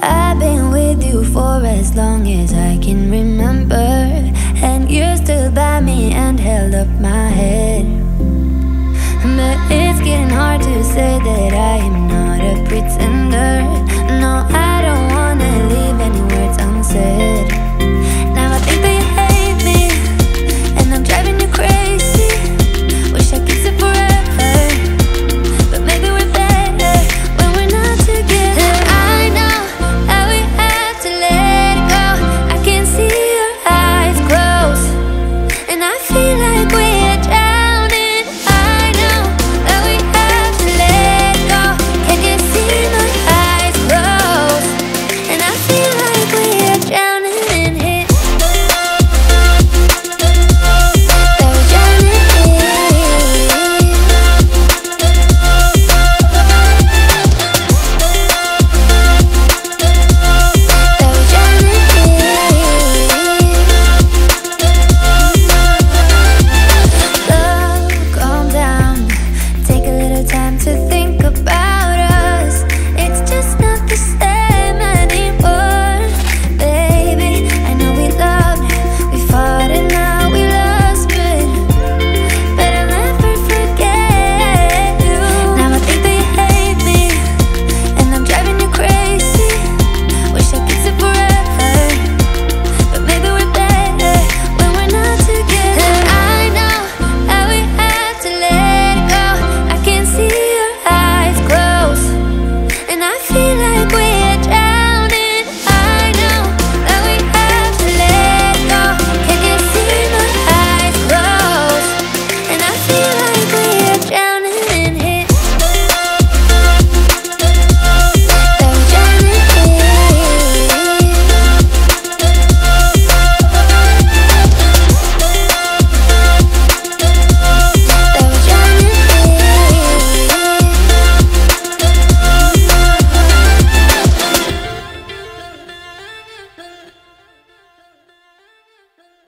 I've been with you for as long as I can remember. And you stood by me and held up my